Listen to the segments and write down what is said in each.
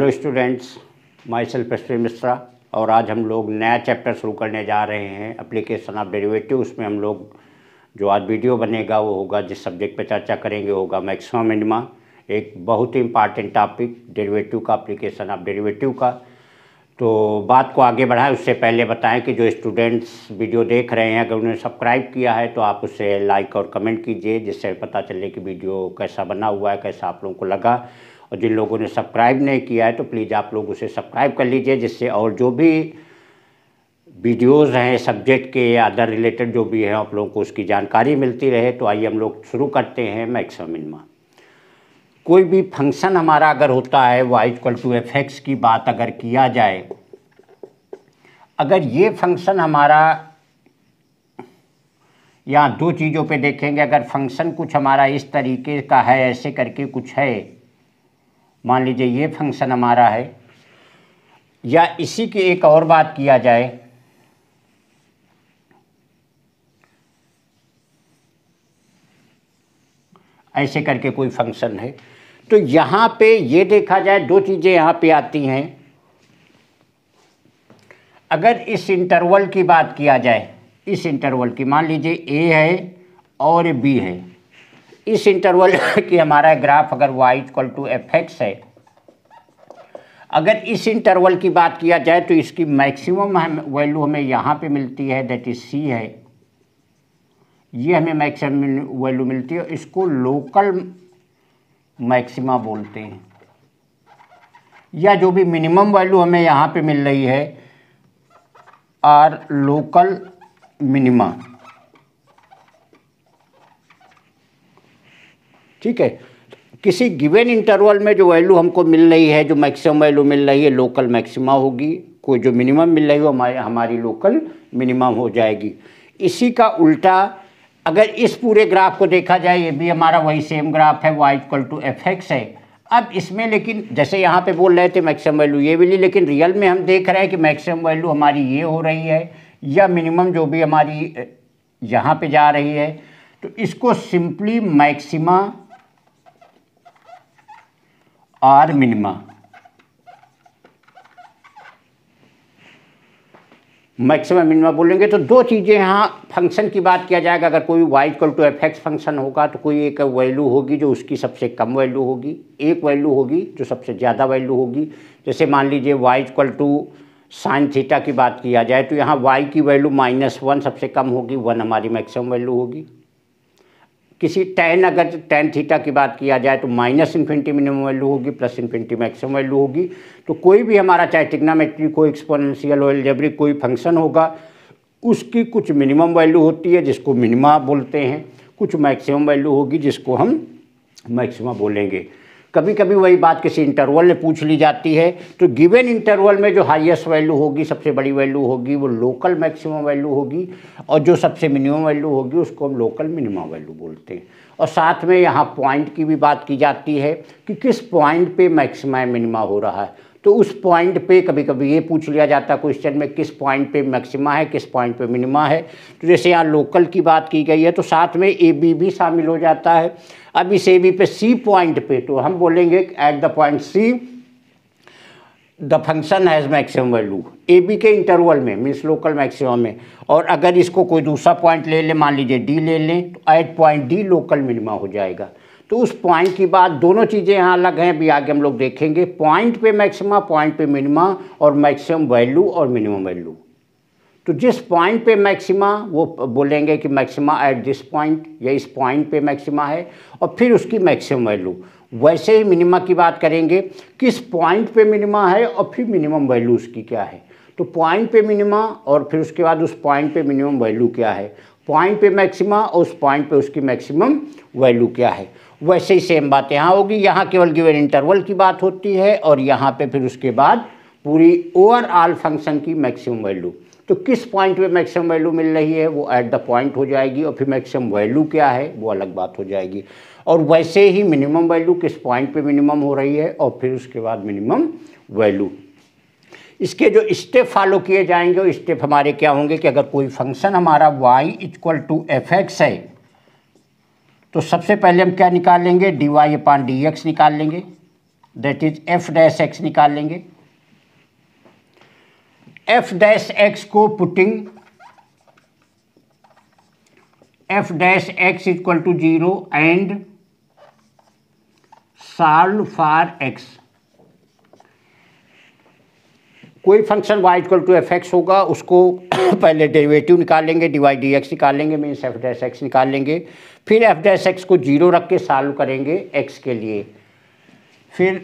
Hello students myself Shri Mishra और आज हम लोग नया चैप्टर शुरू करने जा रहे हैं अप्लीकेशन ऑफ डेरिवेटिव उसमें हम लोग जो आज वीडियो बनेगा वो होगा जिस सब्जेक्ट पर चर्चा करेंगे होगा मैक्सिमम मिनिमा एक बहुत ही इंपॉर्टेंट टॉपिक डेरिवेटिव का अप्लीकेशन ऑफ डेरिवेटिव का तो बात को आगे बढ़ाएं उससे पहले बताएं कि जो स्टूडेंट्स वीडियो देख रहे हैं अगर उन्होंने सब्सक्राइब किया है तो आप उसे लाइक और कमेंट कीजिए जिससे पता चले कि वीडियो कैसा बना हुआ है कैसा आप लोगों को लगा और जिन लोगों ने सब्सक्राइब नहीं किया है तो प्लीज़ आप लोग उसे सब्सक्राइब कर लीजिए जिससे और जो भी वीडियोज़ हैं सब्जेक्ट के या अदर रिलेटेड जो भी हैं आप लोगों को उसकी जानकारी मिलती रहे तो आइए हम लोग शुरू करते हैं मैक्समिन कोई भी फंक्शन हमारा अगर होता है Y equal to F X की बात अगर किया जाए अगर ये फंक्शन हमारा यहाँ दो चीज़ों पे देखेंगे अगर फंक्शन कुछ हमारा इस तरीके का है ऐसे करके कुछ है मान लीजिए ये फंक्शन हमारा है या इसी की एक और बात किया जाए ऐसे करके कोई फंक्शन है तो यहाँ पे ये देखा जाए दो चीज़ें यहाँ पे आती हैं अगर इस इंटरवल की बात किया जाए इस इंटरवल की मान लीजिए ए है और बी है इस इंटरवल की हमारा ग्राफ अगर y equal to F X है अगर इस इंटरवल की बात किया जाए तो इसकी मैक्सिमम हम वैल्यू हमें यहाँ पे मिलती है दैट इज सी है ये हमें मैक्सिमम वैल्यू मिलती है इसको लोकल मैक्सिमा बोलते हैं या जो भी मिनिमम वैल्यू हमें यहाँ पे मिल रही है आर लोकल मिनिमा ठीक है किसी गिवेन इंटरवल में जो वैल्यू हमको मिल रही है जो मैक्सिमम वैल्यू मिल रही है लोकल मैक्सिमा होगी कोई जो मिनिमम मिल रही हो हमारे हमारी लोकल मिनिमम हो जाएगी इसी का उल्टा अगर इस पूरे ग्राफ को देखा जाए ये भी हमारा वही सेम ग्राफ है Y equal to F X है अब इसमें लेकिन जैसे यहाँ पे बोल रहे थे मैक्सिमम वैल्यू ये मिली लेकिन रियल में हम देख रहे हैं कि मैक्सिमम वैल्यू हमारी ये हो रही है या मिनिमम जो भी हमारी यहाँ पे जा रही है तो इसको simply maxima or minima maximum minima बोलेंगे तो दो चीज़ें यहाँ फंक्शन की बात किया जाएगा अगर कोई Y equal to F X function होगा तो कोई एक वैल्यू होगी जो उसकी सबसे कम वैल्यू होगी एक वैल्यू होगी जो सबसे ज़्यादा वैल्यू होगी जैसे मान लीजिए Y equal to sine theta की बात किया जाए तो यहाँ वाई की वैल्यू माइनस वन सबसे कम होगी वन हमारी मैक्सिमम वैल्यू होगी किसी टेन अगर टेन थीटा की बात किया जाए तो माइनस इन्फिनिटी मिनिमम वैल्यू होगी प्लस इन्फिनिटी मैक्सिमम वैल्यू होगी तो कोई भी हमारा चाहे टिग्नामेट्री कोई एक्सपोनशियल ऑयल जबरी कोई फंक्शन होगा उसकी कुछ मिनिमम वैल्यू होती है जिसको मिनिमा बोलते हैं कुछ मैक्सिमम वैल्यू होगी जिसको हम मैक्सिमा बोलेंगे कभी कभी वही बात किसी इंटरवल में पूछ ली जाती है तो गिवन इंटरवल में जो हाईएस्ट वैल्यू होगी सबसे बड़ी वैल्यू होगी वो लोकल मैक्सिमम वैल्यू होगी और जो सबसे मिनिमम वैल्यू होगी उसको हम लोकल मिनिमम वैल्यू बोलते हैं और साथ में यहाँ पॉइंट की भी बात की जाती है कि किस पॉइंट पे मैक्सिमा मिनिमा हो रहा है तो उस पॉइंट पे कभी कभी ये पूछ लिया जाता है क्वेश्चन में किस पॉइंट पे मैक्सिमा है किस पॉइंट पे मिनिमा है तो जैसे यहाँ लोकल की बात की गई है तो साथ में ए बी भी शामिल हो जाता है अब इस ए बी पे सी पॉइंट पे तो हम बोलेंगे at the point C the function has maximum value A B के इंटरवल में मीन्स लोकल मैक्सिमम में और अगर इसको कोई दूसरा पॉइंट ले ले मान लीजिए डी ले लें तो at point D local minima हो जाएगा तो उस पॉइंट की बात दोनों चीज़ें यहाँ अलग हैं अभी आगे हम लोग देखेंगे पॉइंट पे मैक्सिमा पॉइंट पे मिनिमा और मैक्सिमम वैल्यू और मिनिमम वैल्यू तो जिस पॉइंट पे मैक्सिमा वो बोलेंगे कि मैक्सिमा एट दिस पॉइंट या इस पॉइंट पे मैक्सिमा है और फिर उसकी मैक्सिमम वैल्यू वैसे ही मिनिमा की बात करेंगे किस पॉइंट पे मिनिमा है और फिर मिनिमम वैल्यू उसकी क्या है तो पॉइंट पे मिनिमा और फिर उसके बाद उस पॉइंट पे मिनिमम वैल्यू क्या है पॉइंट पे मैक्सिमा और उस पॉइंट पे उसकी मैक्सिमम वैल्यू क्या है वैसे ही सेम बात यहाँ होगी यहाँ केवल गिवन इंटरवल की बात होती है और यहाँ पे फिर उसके बाद पूरी ओवरऑल फंक्शन की मैक्सिमम वैल्यू तो किस पॉइंट पे मैक्सिमम वैल्यू मिल रही है वो एट द पॉइंट हो जाएगी और फिर मैक्सिमम वैल्यू क्या है वो अलग बात हो जाएगी और वैसे ही मिनिमम वैल्यू किस पॉइंट पे मिनिमम हो रही है और फिर उसके बाद मिनिमम वैल्यू इसके जो स्टेप फॉलो किए जाएंगे वो स्टेप हमारे क्या होंगे कि अगर कोई फंक्शन हमारा Y equal to F X है तो सबसे पहले हम क्या निकाल लेंगे D Y upon D X निकाल लेंगे that is F dash X निकाल लेंगे एफ डैश एक्स को putting F dash X equal to zero and solve for X कोई function Y equal to F X होगा उसको पहले डेरिवेटिव निकालेंगे डिवाई डी एक्स निकालेंगे मीन्स एफ डैश एक्स निकाल लेंगे फिर एफ डैश एक्स को जीरो रख के सॉल्व करेंगे एक्स के लिए फिर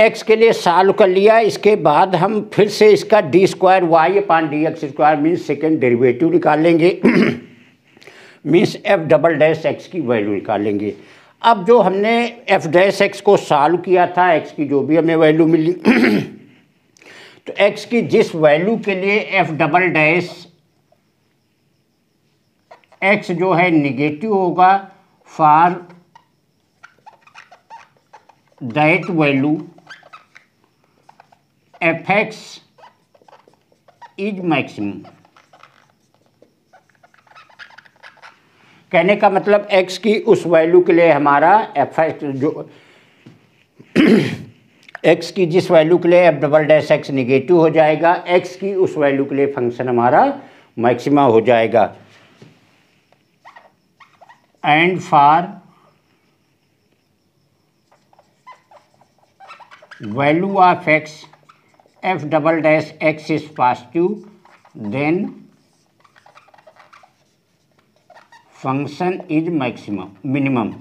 एक्स के लिए साल्व कर लिया इसके बाद हम फिर से इसका D square Y upon D X square means second derivative निकालेंगे means F double dash X की वैल्यू निकालेंगे अब जो हमने एफ डैश एक्स को साल्व किया था एक्स की जो भी हमें वैल्यू मिली तो एक्स की जिस वैल्यू के लिए एफ डबल डैश एक्स जो है निगेटिव होगा for that value F X is maxim कहने का मतलब एक्स की उस वैल्यू के लिए हमारा एफ एक्स जो एक्स की जिस वैल्यू के लिए F double dash X negative हो जाएगा एक्स की उस वैल्यू के लिए फंक्शन हमारा मैक्सिमा हो जाएगा and for value of X f double dash x is positive then function is maximum minimum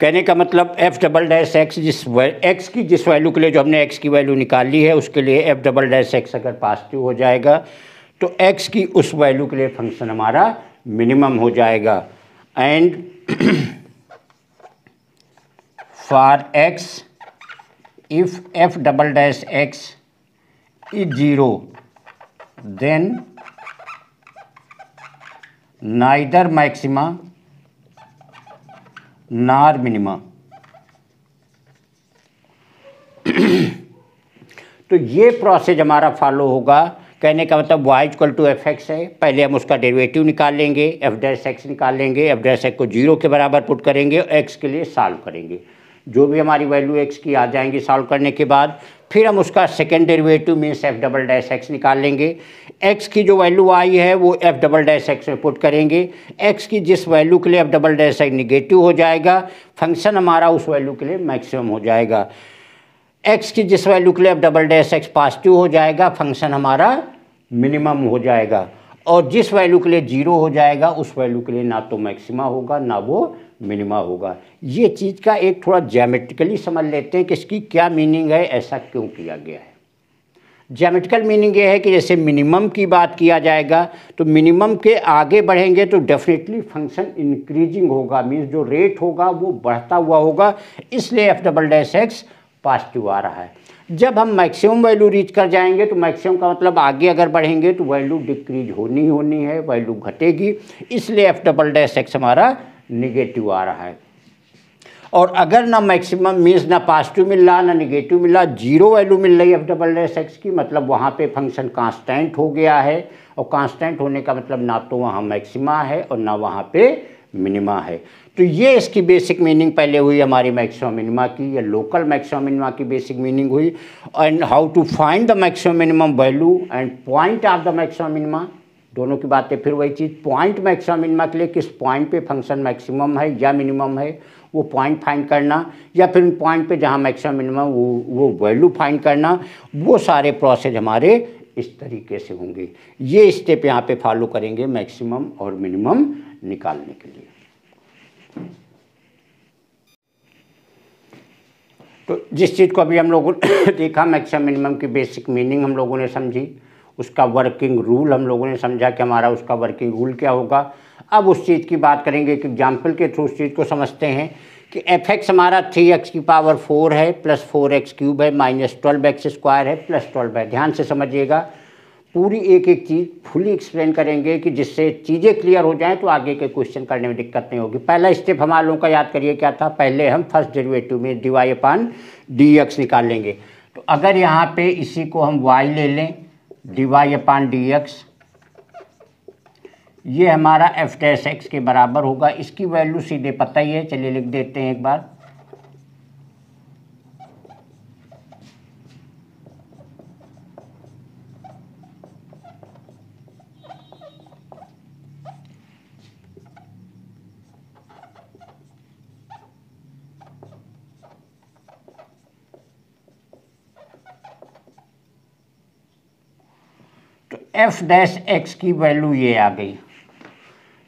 कहने का मतलब f डबल डैश एक्स जिस x की जिस वैल्यू के लिए जो हमने x की वैल्यू निकाल ली है उसके लिए f डबल डैश एक्स अगर पॉजिटिव हो जाएगा तो x की उस वैल्यू के लिए फंक्शन हमारा मिनिमम हो जाएगा and for X if F double dash X is zero then neither maxima nor minima तो ये प्रोसेस हमारा फॉलो होगा कहने का मतलब Y equal to F X है पहले हम उसका डेरिवेटिव निकाल लेंगे एफ डैश एक्स निकाल लेंगे एफ डैश एक्स को जीरो के बराबर पुट करेंगे एक्स के लिए सॉल्व करेंगे जो भी हमारी वैल्यू एक्स की आ जाएंगी सॉल्व करने के बाद फिर हम उसका second derivative means F double dash X निकाल लेंगे एक्स की जो वैल्यू आई है वो एफ डबल डैश एक्स में पुट करेंगे एक्स की जिस वैल्यू के लिए F double dash X negative हो जाएगा फंक्शन हमारा उस वैल्यू के लिए मैक्सिमम हो जाएगा एक्स की जिस वैल्यू के लिए F double dash X positive हो जाएगा फंक्शन हमारा मिनिमम हो जाएगा और जिस वैल्यू के लिए जीरो हो जाएगा उस वैल्यू के लिए ना तो मैक्सिमा होगा ना वो मिनिमा होगा ये चीज़ का एक थोड़ा जैमेट्रिकली समझ लेते हैं कि इसकी क्या मीनिंग है ऐसा क्यों किया गया है जैमेट्रिकल मीनिंग ये है कि जैसे मिनिमम की बात किया जाएगा तो मिनिमम के आगे बढ़ेंगे तो डेफिनेटली फंक्शन इंक्रीजिंग होगा मीन्स जो रेट होगा वो बढ़ता हुआ होगा इसलिए F double dash X positive आ रहा है जब हम मैक्सिमम वैल्यू रीच कर जाएंगे तो मैक्सिमम का मतलब आगे अगर बढ़ेंगे तो वैल्यू डिक्रीज होनी होनी है वैल्यू घटेगी इसलिए एफ डबल डैश एक्स हमारा निगेटिव आ रहा है और अगर ना मैक्सिमम मीन्स ना पॉजिटिव मिल रहा ना निगेटिव मिल रहा जीरो वैल्यू मिल रही है एफ डबल डैश एक्स की मतलब वहाँ पे फंक्शन कांस्टेंट हो गया है और कांस्टेंट होने का मतलब ना तो वहाँ मैक्सिमा है और ना वहाँ पे मिनिमा है तो ये इसकी बेसिक मीनिंग पहले हुई हमारी मैक्सिमम मिनिमा की या लोकल मैक्सिमम मिनिमा की बेसिक मीनिंग हुई and how to find the maximum minimum value and point of the maximum minima दोनों की बातें फिर वही चीज़ पॉइंट मैक्सिमम मिनिमा के लिए किस पॉइंट पे फंक्शन मैक्सिमम है या मिनिमम है वो पॉइंट फाइंड करना या फिर उन पॉइंट पे जहाँ मैक्सिमम मिनिमम वो वो वैल्यू फाइंड करना वो सारे प्रोसेस हमारे इस तरीके से होंगे ये स्टेप यहाँ पे फॉलो करेंगे मैक्सिमम और मिनिमम निकालने के लिए तो जिस चीज़ को अभी हम लोगों ने देखा मैक्सिमम मिनिमम की बेसिक मीनिंग हम लोगों ने समझी उसका वर्किंग रूल हम लोगों ने समझा कि हमारा उसका वर्किंग रूल क्या होगा अब उस चीज़ की बात करेंगे एक एग्जाम्पल के थ्रू उस चीज़ को समझते हैं कि एफ एक्स हमारा थ्री एक्स की पावर फोर है प्लस फोर एक्स क्यूब है माइनस ट्वेल्व एक्स स्क्वायर है प्लस ट्वेल्व है ध्यान से समझिएगा पूरी एक एक चीज़ फुली एक्सप्लेन करेंगे कि जिससे चीज़ें क्लियर हो जाएं तो आगे के क्वेश्चन करने में दिक्कत नहीं होगी पहला स्टेप हमारे लोगों का याद करिए क्या था पहले हम फर्स्ट डेरिवेटिव में D Y upon D X निकालेंगे तो अगर यहाँ पे इसी को हम वाई ले लें D Y upon D X ये हमारा एफ डैश एक्स के बराबर होगा इसकी वैल्यू सीधे पता ही है चलिए लिख देते हैं एक बार एफ डैश एक्स की वैल्यू ये आ गई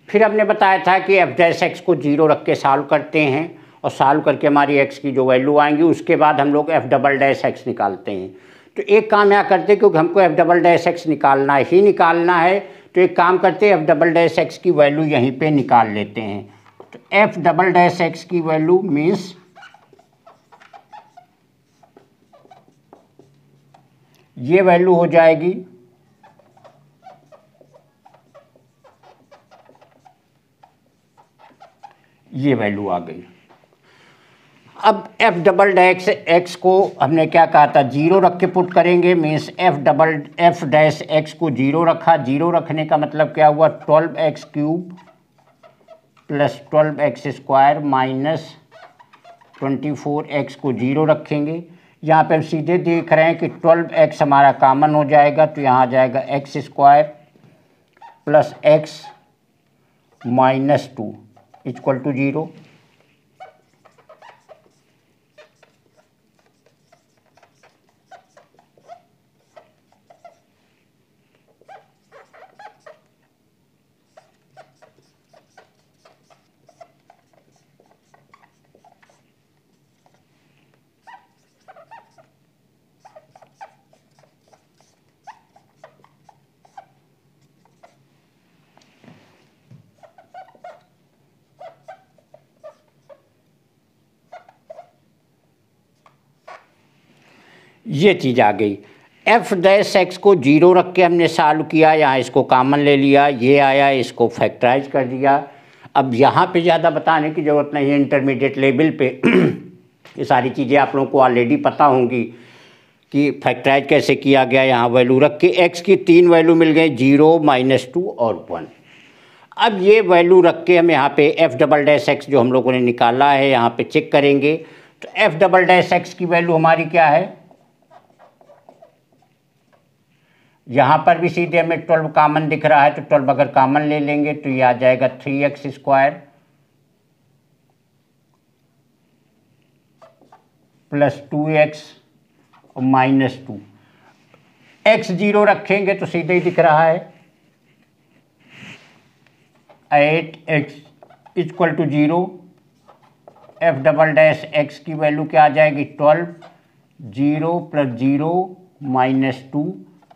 फिर हमने बताया था कि एफ डैश एक्स को जीरो रख के सॉल्व करते हैं और सॉल्व करके हमारी एक्स की जो वैल्यू आएंगी उसके बाद हम लोग एफ डबल डैश एक्स निकालते हैं तो एक काम यहाँ करते क्योंकि हमको एफ डबल डैश एक्स निकालना ही निकालना है तो एक काम करते हैं एफ डबल डैश एक्स की वैल्यू यहीं पे निकाल लेते हैं तो एफ डबल डैश एक्स की वैल्यू मीन्स ये वैल्यू हो जाएगी ये वैल्यू आ गई अब एफ डबल डैक्स एक्स को हमने क्या कहा था जीरो रख के पुट करेंगे means F double F dash X को जीरो रखा जीरो रखने का मतलब क्या हुआ twelve X cube plus twelve X square minus twenty four X को जीरो रखेंगे यहाँ पे हम सीधे देख रहे हैं कि ट्वेल्व एक्स हमारा कामन हो जाएगा तो यहाँ आ जाएगा x square plus x minus two equal to zero ये चीज़ आ गई एफ डैश एक्स को जीरो रख के हमने सॉल्व किया यहाँ इसको कामन ले लिया ये आया इसको फैक्टराइज कर दिया अब यहाँ पे ज़्यादा बताने की ज़रूरत नहीं है इंटरमीडिएट लेवल पे ये सारी चीज़ें आप लोगों को ऑलरेडी पता होंगी कि फैक्टराइज कैसे किया गया यहाँ वैल्यू रख के एक्स की तीन वैल्यू मिल गई जीरो माइनस टू और वन अब ये वैल्यू रख के हम यहाँ पे एफ डबल डैश एक्स जो हम लोगों ने निकाला है यहाँ पे चेक करेंगे तो एफ डबल डैश एक्स की वैल्यू हमारी क्या है यहाँ पर भी सीधे हमें ट्वेल्व कामन दिख रहा है तो ट्वेल्व अगर कामन ले लेंगे तो ये आ जाएगा three x square plus two x और माइनस टू एक्स जीरो रखेंगे तो सीधे ही दिख रहा है at x equal to zero f double dash x की वैल्यू क्या आ जाएगी twelve zero plus zero minus two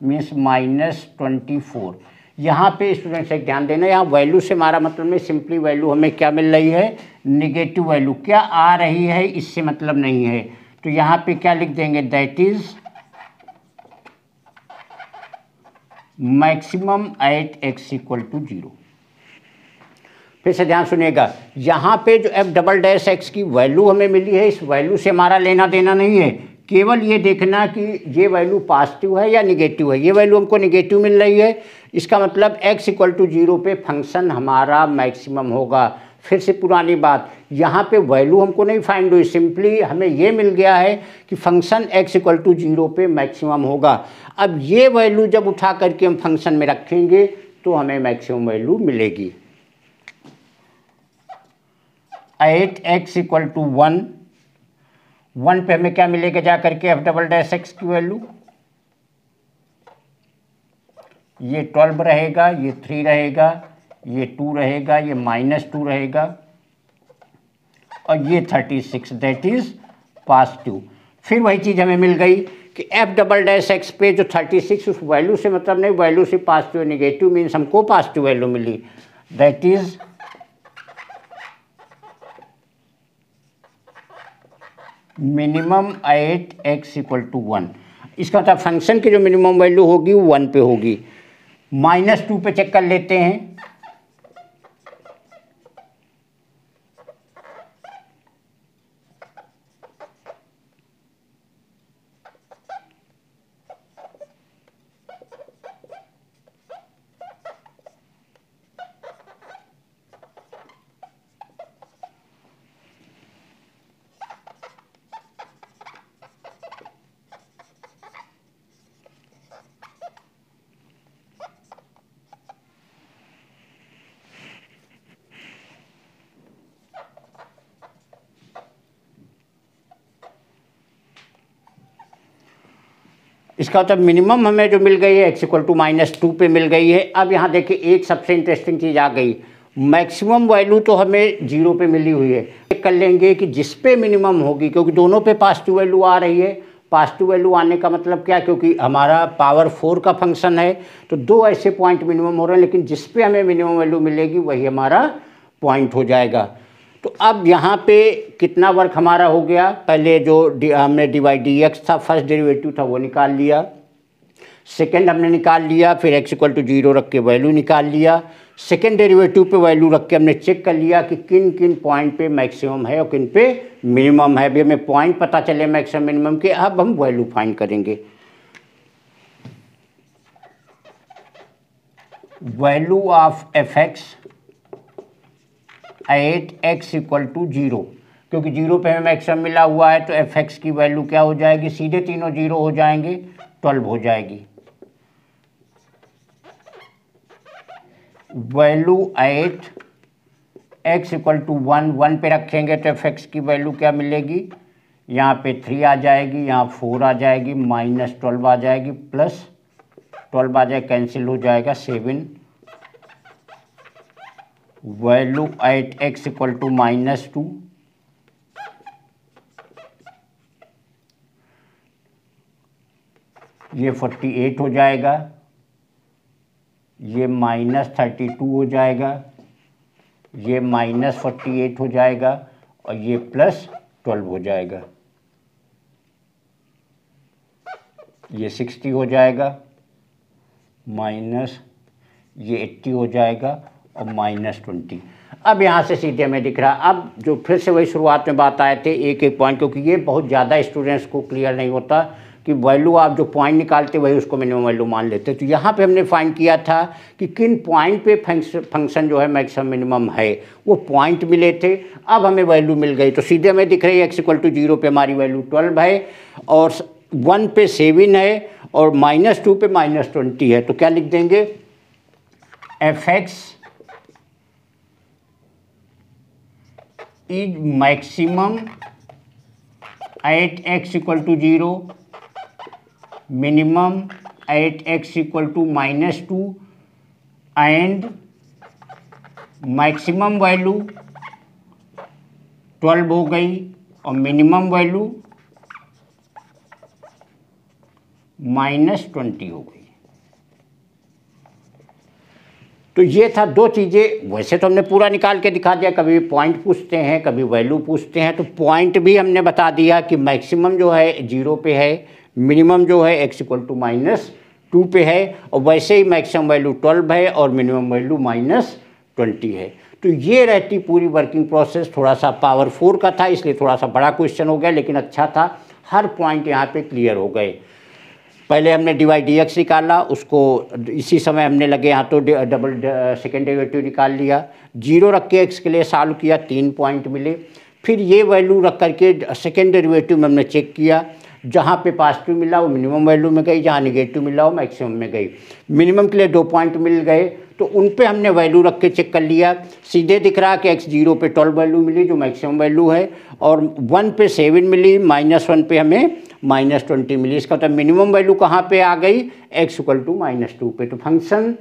means minus twenty four यहाँ पर स्टूडेंट्स एक ध्यान देना यहाँ वैल्यू से हमारा मतलब में सिंपली वैल्यू हमें क्या मिल रही है निगेटिव वैल्यू क्या आ रही है इससे मतलब नहीं है तो यहाँ पे क्या लिख देंगे that is maximum at x equal to zero फिर से ध्यान सुनिएगा यहाँ पे जो एफ डबल डैश एक्स की वैल्यू हमें मिली है इस वैल्यू से हमारा लेना देना नहीं है केवल ये देखना कि ये वैल्यू पॉजिटिव है या निगेटिव है ये वैल्यू हमको निगेटिव मिल रही है इसका मतलब एक्स इक्वल टू जीरो पे फंक्शन हमारा मैक्सिमम होगा फिर से पुरानी बात यहाँ पे वैल्यू हमको नहीं फाइंड हुई सिंपली हमें ये मिल गया है कि function x equal to zero पे मैक्सिमम होगा अब ये वैल्यू जब उठा करके हम फंक्शन में रखेंगे तो हमें मैक्सिमम वैल्यू मिलेगी at x equal to one one पे हमें क्या मिलेगा जा करके एफ डबल डैश एक्स की वैल्यू ये ट्वेल्व रहेगा ये थ्री रहेगा ये टू रहेगा ये माइनस टू रहेगा और ये thirty six that is positive फिर वही चीज़ हमें मिल गई कि एफ डबल डैश एक्स पे जो थर्टी सिक्स उस वैल्यू से मतलब नहीं वैल्यू से पॉजिटिव नेगेटिव मीन्स हमको positive value milli that is minimum at x equal to one इसका मतलब फंक्शन की जो मिनिमम वैल्यू होगी वो वन पे होगी माइनस टू पे चेक कर लेते हैं इसका तो मतलब मिनिमम हमें जो मिल गई है x equal to minus two पर मिल गई है अब यहाँ देखिए एक सबसे इंटरेस्टिंग चीज़ आ गई मैक्सिमम वैल्यू तो हमें जीरो पे मिली हुई है कर लेंगे कि जिस पे मिनिमम होगी क्योंकि दोनों पे पॉजिटिव वैल्यू आ रही है पॉजिटिव वैल्यू आने का मतलब क्या क्योंकि हमारा पावर फोर का फंक्शन है तो दो ऐसे पॉइंट मिनिमम हो रहे हैं लेकिन जिस पे हमें मिनिमम वैल्यू मिलेगी वही हमारा पॉइंट हो जाएगा तो अब यहाँ पे कितना वर्क हमारा हो गया पहले जो हमने डी वाई डी एक्स था फर्स्ट डेरिवेटिव था वो निकाल लिया सेकेंड हमने निकाल लिया फिर एक्स इक्वल टू जीरो रख के वैल्यू निकाल लिया सेकेंड डेरिवेटिव पे वैल्यू रख के हमने चेक कर लिया कि किन किन पॉइंट पे मैक्सिमम है और किन पे मिनिमम है अभी हमें पॉइंट पता चले मैक्सिमम मिनिमम के अब हम वैल्यू फाइंड करेंगे value of f x at x equal to zero क्योंकि जीरो पे हमें एक्स मिला हुआ है तो एफ एक्स की वैल्यू क्या हो जाएगी सीधे तीनों जीरो हो जाएंगे ट्वेल्व हो जाएगी value at x equal to one one पे रखेंगे तो एफ एक्स की वैल्यू क्या मिलेगी यहाँ पे थ्री आ जाएगी यहाँ फोर आ जाएगी माइनस ट्वेल्व आ जाएगी प्लस ट्वेल्व आ जाए कैंसिल हो जाएगा seven value at x equal to minus two ये फोर्टी एट हो जाएगा ये माइनस थर्टी टू हो जाएगा ये माइनस फोर्टी एट हो जाएगा और ये प्लस ट्वेल्व हो जाएगा ये सिक्सटी हो जाएगा माइनस ये एट्टी हो जाएगा और माइनस ट्वेंटी अब यहाँ से सीधे हमें दिख रहा अब जो फिर से वही शुरुआत में बात आए थे एक एक पॉइंट क्योंकि ये बहुत ज़्यादा स्टूडेंट्स को क्लियर नहीं होता कि वैल्यू आप जो पॉइंट निकालते वही उसको मिनिमम वैल्यू मान लेते तो यहाँ पे हमने फाइंड किया था कि किन पॉइंट पे फंक्शन जो है मैक्सिमम मिनिमम है वो पॉइंट मिले थे अब हमें वैल्यू मिल गई तो सीधे हमें दिख रही है एक्स इक्वल टू जीरो पर हमारी वैल्यू ट्वेल्व है और वन पे सेवन है और माइनस टू पे माइनस ट्वेंटी है तो क्या लिख देंगे f x is maximum at x equal to zero minimum at x equal to minus two and maximum value twelve हो गई और मिनिमम वैल्यू माइनस ट्वेंटी हो गई तो ये था दो चीज़ें वैसे तो हमने पूरा निकाल के दिखा दिया कभी पॉइंट पूछते हैं कभी वैल्यू पूछते हैं तो पॉइंट भी हमने बता दिया कि मैक्सिमम जो है जीरो पे है मिनिमम जो है x equal to minus two पे है और वैसे ही मैक्सिमम वैल्यू ट्वेल्व है और मिनिमम वैल्यू माइनस ट्वेंटी है तो ये रहती पूरी वर्किंग प्रोसेस थोड़ा सा पावर फोर का था इसलिए थोड़ा सा बड़ा क्वेश्चन हो गया लेकिन अच्छा था हर पॉइंट यहाँ पर क्लियर हो गए पहले हमने डिवाई डी एक्स निकाला उसको इसी समय हमने लगे यहाँ तो डबल सेकेंड डेरिवेटिव निकाल लिया जीरो रख के एक्स के लिए सॉल्व किया तीन पॉइंट मिले फिर ये वैल्यू रख करके सेकेंड डेरिवेटिव में हमने चेक किया जहाँ पे पॉजिटिव मिला वो मिनिमम वैल्यू में गई जहाँ निगेटिव मिला वो मैक्सिमम में गई मिनिमम के लिए दो पॉइंट मिल गए तो उन पे हमने वैल्यू रख के चेक कर लिया सीधे दिख रहा कि एक्स जीरो पे ट्वेल्व वैल्यू मिली जो मैक्सिमम वैल्यू है और वन पे सेवन मिली माइनस वन पे हमें माइनस ट्वेंटी मिली इसका मतलब मिनिमम वैल्यू कहाँ पे आ गई x equal to minus two पे तो function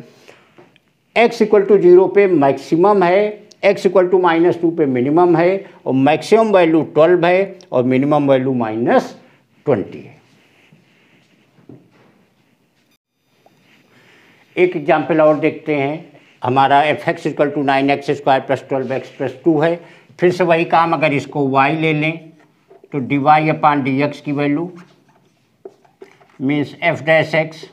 x equal to zero पे मैक्सिमम है x equal to minus two पे मिनिमम है और मैक्सिमम वैल्यू ट्वेल्व है और मिनिमम वैल्यू माइनस ट्वेंटी एक एग्जाम्पल और देखते हैं हमारा f x equal to nine x square plus twelve x plus two है फिर से वही काम अगर इसको वाई ले लें तो d y upon d x की value means f dash x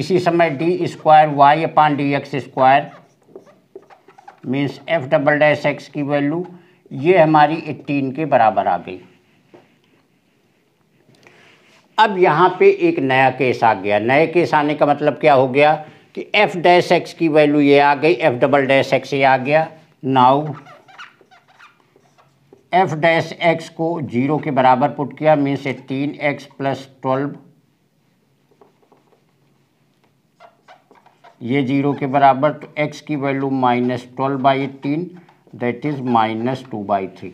इसी समय d square y upon d x square means f double dash x की वैल्यू ये हमारी एट्टीन के बराबर आ गई अब यहाँ पे एक नया केस आ गया नए केस आने का मतलब क्या हो गया कि एफ डैश एक्स की वैल्यू ये आ गई एफ डबल डैश एक्स ये आ गया नाउ एफ डैश एक्स को जीरो के बराबर पुट किया means eighteen x plus twelve ये जीरो के बराबर तो एक्स की value minus twelve by eighteen that is minus two by three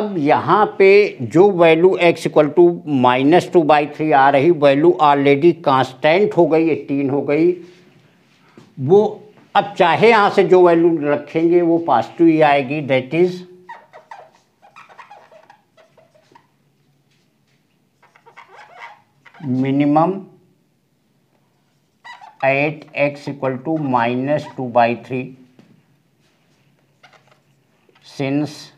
अब यहाँ पे जो value x equal to minus two by three आ रही वैल्यू ऑलरेडी कांस्टेंट हो गई एटीन हो गई वो अब चाहे यहाँ से जो वैल्यू रखेंगे वो पॉजिटिव ही e आएगी that is minimum at x equal to minus 2 by 3, since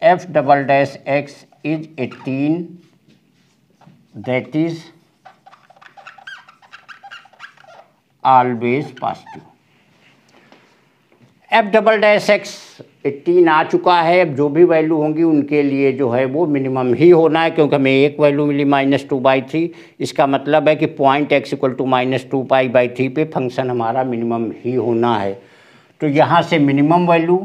f double dash x is 18, that is always positive. F double dash x तीन आ चुका है अब जो भी वैल्यू होंगी उनके लिए जो है वो मिनिमम ही होना है क्योंकि हमें एक वैल्यू मिली माइनस टू बाई थ्री इसका मतलब है कि point x equal to minus two pi by three पे फंक्शन हमारा मिनिमम ही होना है तो यहाँ से मिनिमम वैल्यू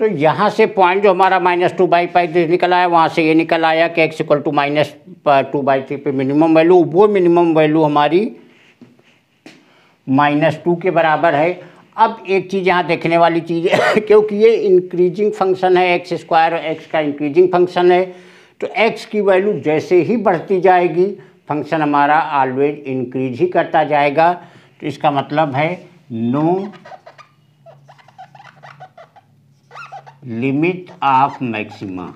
तो यहाँ से पॉइंट जो हमारा माइनस टू बाई पाई निकल आया वहाँ से ये निकल आया कि x equal to minus two by three पे मिनिमम वैल्यू वो मिनिमम वैल्यू हमारी माइनस टू के बराबर है अब एक चीज़ यहाँ देखने वाली चीज़ है क्योंकि ये इंक्रीजिंग फंक्शन है एक्स स्क्वायर एक्स का इंक्रीजिंग फंक्शन है तो एक्स की वैल्यू जैसे ही बढ़ती जाएगी फंक्शन हमारा ऑलवेज इंक्रीज ही करता जाएगा तो इसका मतलब है no no limit of maxima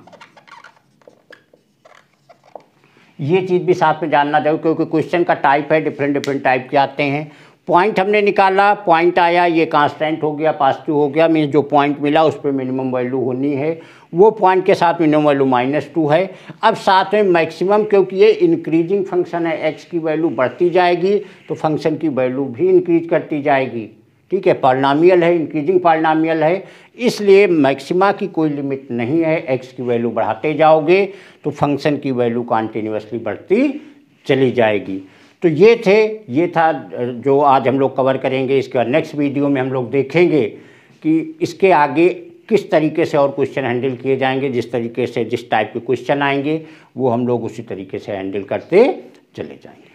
ये चीज़ भी साथ में जानना चाहूँ क्योंकि क्वेश्चन का टाइप है डिफरेंट डिफरेंट टाइप के आते हैं पॉइंट हमने निकाला पॉइंट आया ये कांस्टेंट हो गया पॉजिटिव हो गया मीन्स जो पॉइंट मिला उस पर मिनिमम वैल्यू होनी है वो पॉइंट के साथ मिनिमम वैल्यू माइनस टू है अब साथ में मैक्सिमम क्योंकि ये इंक्रीजिंग फंक्शन है एक्स की वैल्यू बढ़ती जाएगी तो फंक्शन की वैल्यू भी इंक्रीज करती जाएगी ठीक है पॉलिनामियल है इंक्रीजिंग पॉलिनामियल है इसलिए मैक्सिमा की कोई लिमिट नहीं है एक्स की वैल्यू बढ़ाते जाओगे तो फंक्शन की वैल्यू कॉन्टीन्यूसली बढ़ती चली जाएगी तो ये थे ये था जो आज हम लोग कवर करेंगे इसके बाद नेक्स्ट वीडियो में हम लोग देखेंगे कि इसके आगे किस तरीके से और क्वेश्चन हैंडल किए जाएंगे जिस तरीके से जिस टाइप के क्वेश्चन आएंगे वो हम लोग उसी तरीके से हैंडल करते चले जाएंगे